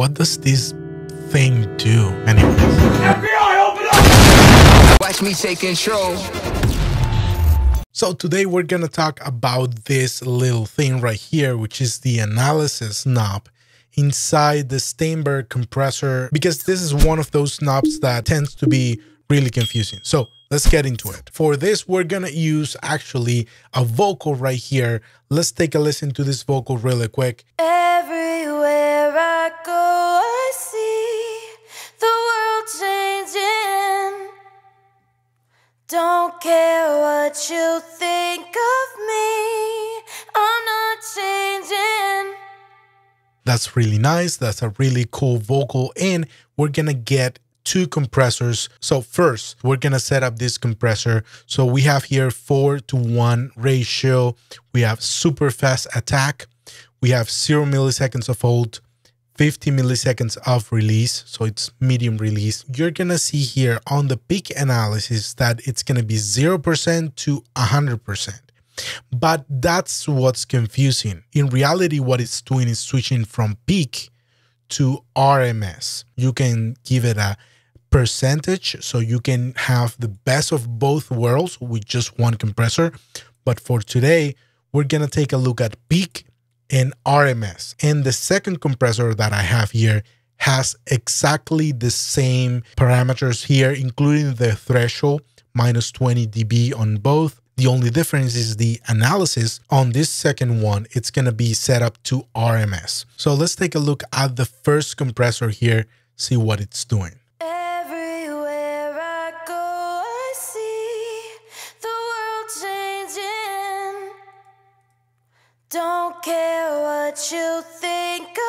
what does this thing do anyways? FBI, open up! Watch me take control. So today we're going to talk about this little thing right here, which is the analysis knob inside the Steinberg compressor, because this is one of those knobs that tends to be really confusing. So let's get into it. For this, we're going to use actually a vocal right here. Let's take a listen to this vocal really quick. Everywhere That's really nice. That's a really cool vocal. And we're going to get two compressors. So first, we're going to set up this compressor. So we have here 4 to 1 ratio. We have super fast attack. We have 0 milliseconds of hold, 50 milliseconds of release. So it's medium release. You're going to see here on the peak analysis that it's going to be 0% to 100%. But that's what's confusing. In reality, what it's doing is switching from peak to RMS. You can give it a percentage so you can have the best of both worlds with just one compressor. But for today, we're going to take a look at peak and RMS. And the second compressor that I have here has exactly the same parameters here, including the threshold minus 20 dB on both. The only difference is the analysis on this second one, it's going to be set up to RMS. So let's take a look at the first compressor here, see what it's doing. Don't care what you think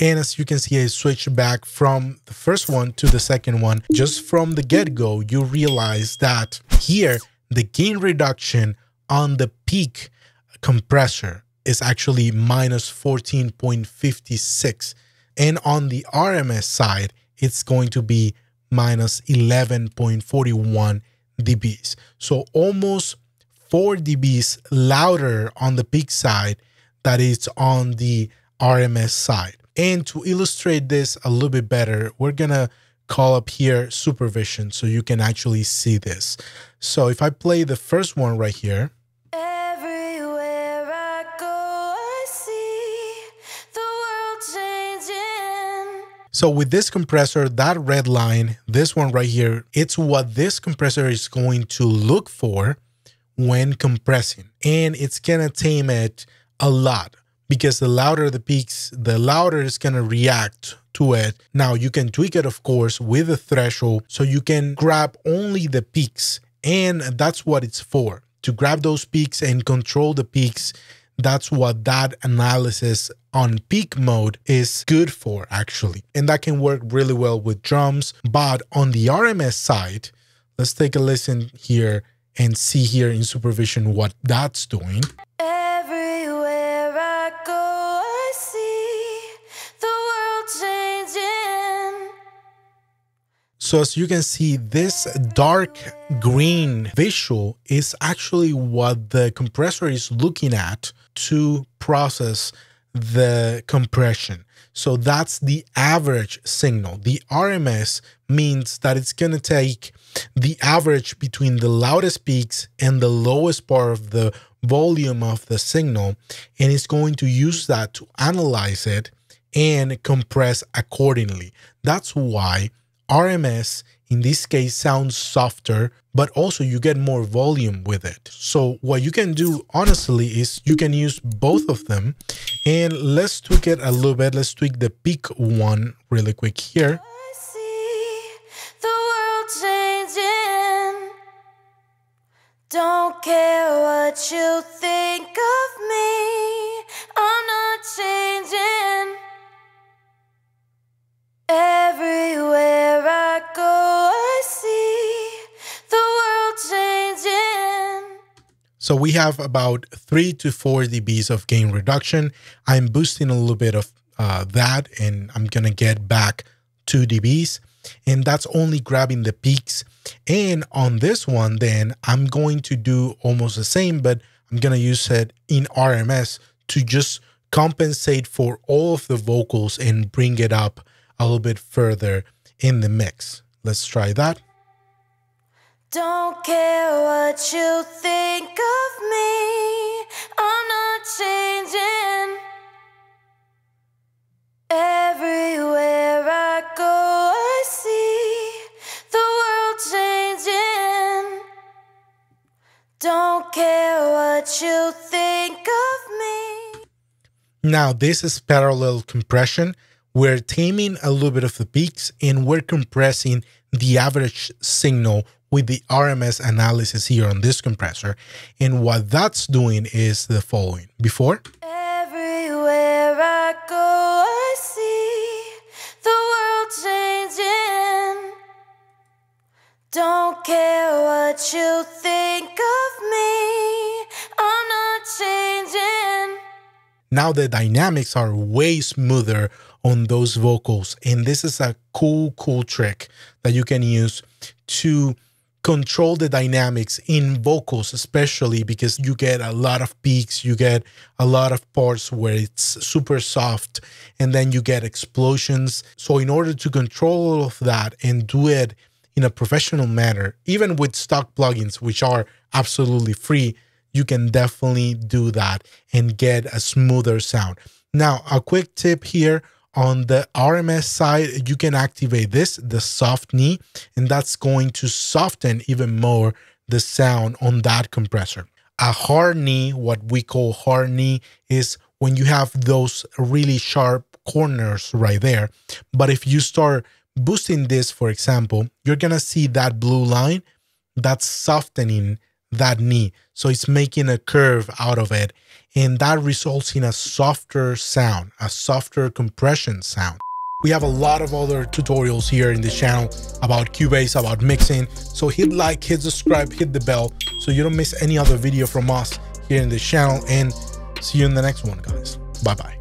And as you can see, I switched back from the first one to the second one. Just from the get-go, you realize that here, the gain reduction on the peak compressor is actually minus 14.56. And on the RMS side, it's going to be minus 11.41 dBs. So almost 4 dBs louder on the peak side that is on the RMS side. And to illustrate this a little bit better, we're going to call up here SuperVision so you can actually see this. So if I play the first one right here, Everywhere I go, I see the world changing. So with this compressor, that red line, this one right here, it's what this compressor is going to look for when compressing. And it's gonna tame it a lot because the louder the peaks, the louder it's gonna react to it. Now you can tweak it, of course, with a threshold so you can grab only the peaks. And that's what it's for to grab those peaks and control the peaks that's what that analysis on peak mode is good for actually and that can work really well with drums but on the rms side let's take a listen here and see here in SuperVision what that's doing So as you can see, this dark green visual is actually what the compressor is looking at to process the compression. So that's the average signal. The RMS means that it's going to take the average between the loudest peaks and the lowest part of the volume of the signal, and it's going to use that to analyze it and compress accordingly. That's why RMS in this case sounds softer, but also you get more volume with it. So what you can do honestly is you can use both of them and let's tweak it a little bit. Let's tweak the peak one really quick here. Don't care what you think of me, So we have about three to four dBs of gain reduction. I'm boosting a little bit of uh, that and I'm gonna get back two dBs and that's only grabbing the peaks. And on this one, then I'm going to do almost the same, but I'm to use it in RMS to just compensate for all of the vocals and bring it up a little bit further in the mix. Let's try that. Don't care what you think of me, I'm not changing. Everywhere I go, I see the world changing. Don't care what you think of me. Now, this is parallel compression. We're taming a little bit of the peaks and we're compressing the average signal with the RMS analysis here on this compressor. And what that's doing is the following. Before, Everywhere I go, I see the world changing. Don't care what you think of me, I'm not changing. now the dynamics are way smoother on those vocals. And this is a cool, cool trick that you can use to control the dynamics in vocals, especially because you get a lot of peaks, you get a lot of parts where it's super soft, and then you get explosions. So, in order to control all of that and do it in a professional manner, even with stock plugins, which are absolutely free, you can definitely do that and get a smoother sound. Now, a quick tip here on the RMS side, you can activate this, the soft knee, and that's going to soften even more the sound on that compressor. A hard knee, what we call hard knee, is when you have those really sharp corners right there. But if you start boosting this, for example, you're gonna see that blue line that's softening that knee. So it's making a curve out of it. And that results in a softer sound, a softer compression sound. We have a lot of other tutorials here in this channel about Cubase, about mixing. So hit like, hit subscribe, hit the bell so you don't miss any other video from us here in this channel. And see you in the next one, guys. Bye bye.